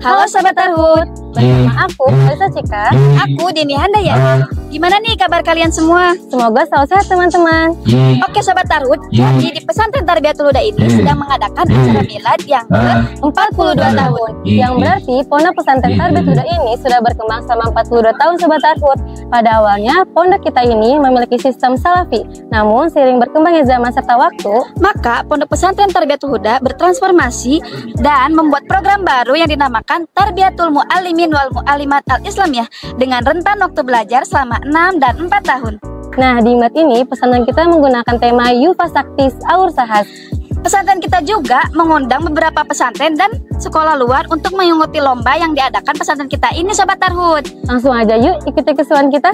Halo Sobat Tarhut. Bersama aku, Alisa Cika. Aku Deni Handayani. Gimana nih kabar kalian semua? Semoga selalu sehat teman-teman. Oke Sobat Tarhut, jadi di pesantren Tarbiyatul Huda ini sedang mengadakan acara milad yang ke-42 tahun. Yang berarti pondok pesantren Tarbiyatul Huda ini sudah berkembang selama 42 tahun Sobat Tarhut. Pada awalnya, pondok kita ini memiliki sistem salafi. Namun, seiring berkembangnya zaman serta waktu, Maka pondok pesantren Tarbiyatul Huda bertransformasi dan membuat program baru yang dinamakan Tarbiyatul Muallimin wal Muallimat Al Islamiyah dengan rentan waktu belajar selama 6 dan 4 tahun. Nah, di Imad ini pesantren kita menggunakan tema Yufa Saktis Aur Sahas. Pesantren kita juga mengundang beberapa pesantren dan sekolah luar untuk mengikuti lomba yang diadakan pesantren kita ini Sobat Tarhut. Langsung aja yuk ikuti keseruan kita.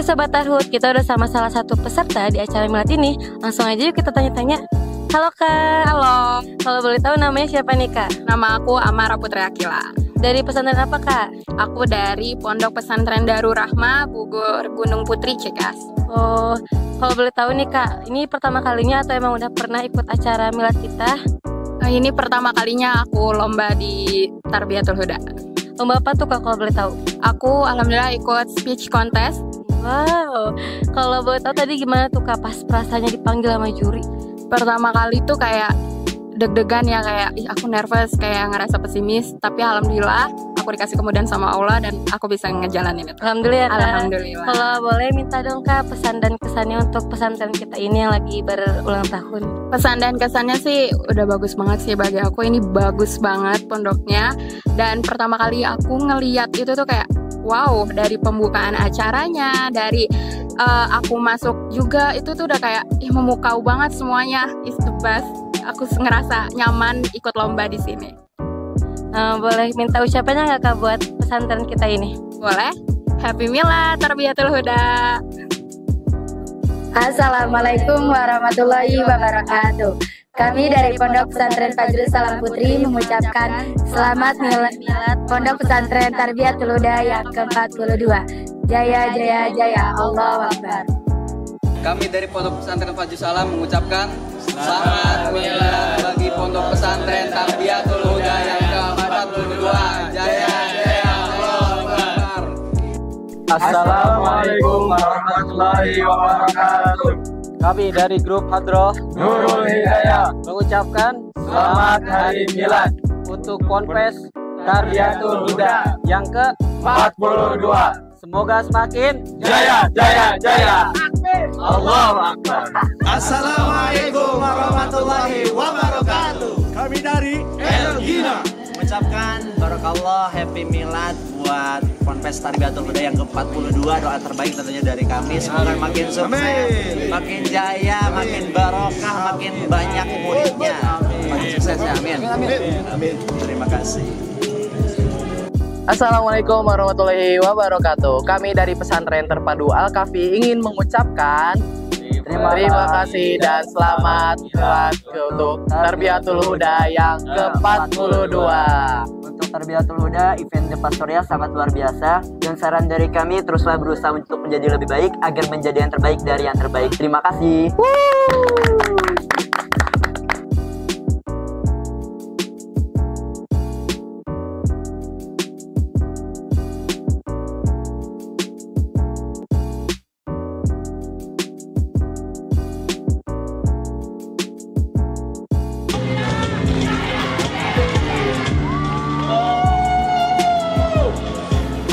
Oke Sobat Tarhut, kita udah sama salah satu peserta di acara milad ini. Langsung aja yuk kita tanya-tanya. Halo Kak. Halo, Kalau boleh tahu namanya siapa nih Kak? nama aku Amara Putri Akila. Dari pesantren apa Kak? Aku dari Pondok Pesantren Darul Rahma, Bogor, Gunung Putri, Cekas. Oh, kalau boleh tahu nih Kak, ini pertama kalinya atau emang udah pernah ikut acara milad kita? Nah, ini pertama kalinya aku lomba di Tarbiyatul Huda. Lomba apa tuh Kak kalau boleh tahu? Aku alhamdulillah ikut speech contest. Wow, kalau boleh tahu tadi gimana tuh Kak pas perasaannya dipanggil sama juri? Pertama kali tuh kayak deg-degan ya kayak ih, aku nervous kayak ngerasa pesimis tapi alhamdulillah aku dikasih kemudahan sama Allah dan aku bisa ngejalanin itu. Alhamdulillah Kak. Alhamdulillah. Kalau boleh minta dong Kak pesan dan kesannya untuk pesantren kita ini yang lagi berulang tahun. Pesan dan kesannya sih udah bagus banget sih bagi aku ini bagus banget pondoknya dan pertama kali aku ngeliat itu tuh kayak wow dari pembukaan acaranya dari eh, aku masuk juga itu tuh udah kayak ih memukau banget semuanya. Is the best. Aku ngerasa nyaman ikut lomba di sini. Eh, boleh minta ucapannya nggak Kak buat pesantren kita ini? boleh. Happy Milad Tarbiyatul Huda. Assalamualaikum warahmatullahi wabarakatuh. Kami dari Pondok Pesantren Fajrul Salam Putri mengucapkan selamat milad Pondok Pesantren Tarbiyatul Huda yang ke-42. Jaya jaya jaya Allah Akbar. Kami dari Pondok Pesantren Fajrul Salam mengucapkan selamat milad bagi Pondok Pesantren Tarbiyatul Huda yang ke-42. Jaya jaya Allah Akbar. Assalamualaikum warahmatullahi wabarakatuh. Kami dari grup Hadroh Nurul Hidayah, mengucapkan selamat hari milad untuk Ponpes Tarbiyatul Huda yang ke 42. semoga semakin Jaya, jaya, jaya. Allah Akbar. Assalamualaikum Barakallah Happy Milad buat Ponpes Tarbiyatul Huda yang ke-42. Doa terbaik tentunya dari kami. Semoga makin sukses makin jaya makin barokah makin banyak muridnya. Makin sukses ya amin. Amin. Terima kasih. Assalamualaikum warahmatullahi wabarakatuh. Kami dari pesantren terpadu Al-Kafi ingin mengucapkan Terima, kasih dan selamat buat untuk Tarbiyatul Huda yang ke-42. Untuk Tarbiyatul Huda, event The Pastoria sangat luar biasa. Dan saran dari kami teruslah berusaha untuk menjadi lebih baik Agar menjadi yang terbaik dari yang terbaik. Terima kasih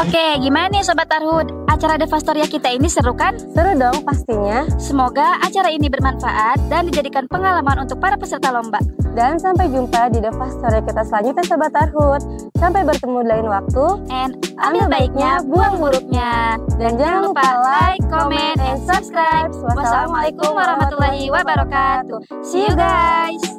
Oke, gimana nih Sobat Tarhut? Acara Devastoria kita ini seru kan? Seru dong pastinya. Semoga acara ini bermanfaat dan dijadikan pengalaman untuk para peserta lomba. Dan sampai jumpa di Story kita selanjutnya Sobat Tarhut. Sampai bertemu di lain waktu. And ambil baiknya, buang buruknya. Dan jangan lupa like, comment, and subscribe. Wassalamualaikum warahmatullahi wabarakatuh. See you guys.